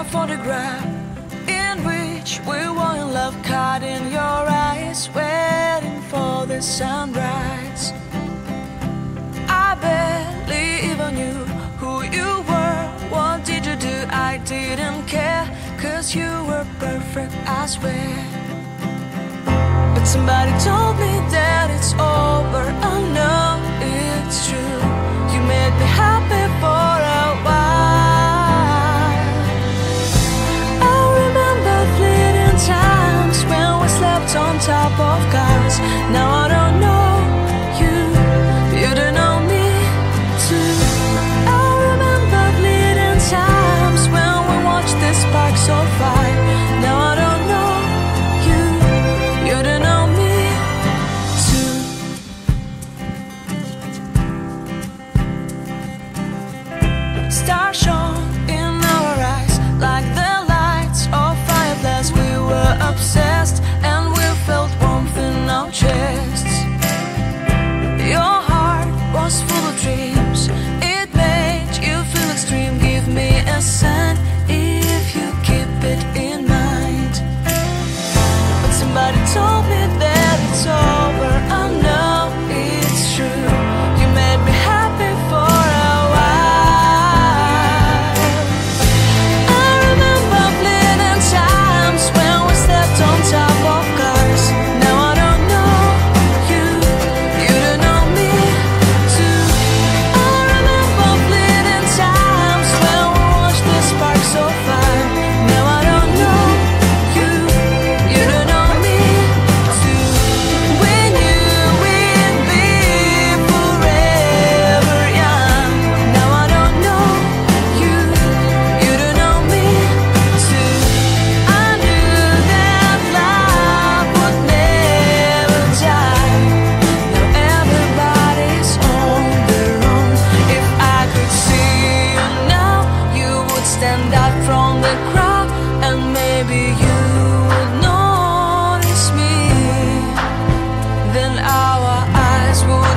a photograph in which we were in love, caught in your eyes, waiting for the sunrise. I barely even knew who you were. What did you do? I didn't care, cause you were perfect, I swear. But somebody told me that it's over. I know it's true. You made me happy. told me that it's over. I know. last one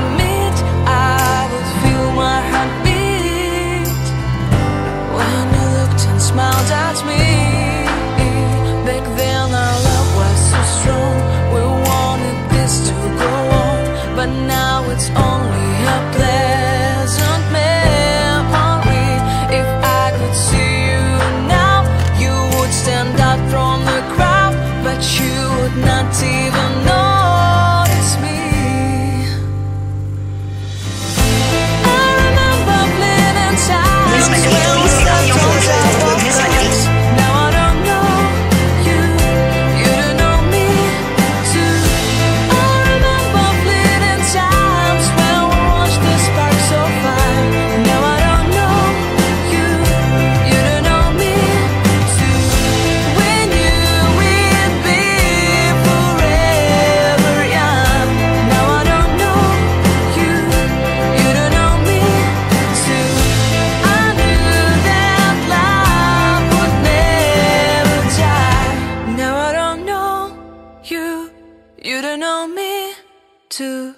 me to